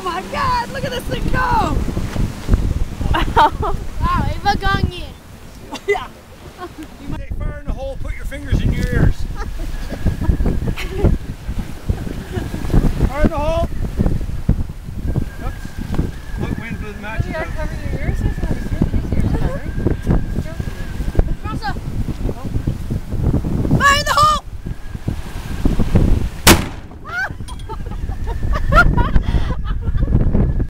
Oh my god, look at this thing go! Wow. wow, Eva Gagne. yeah. You might take fire in the hole, put your fingers in your ears. fire in the hole. Oops. What wind was matches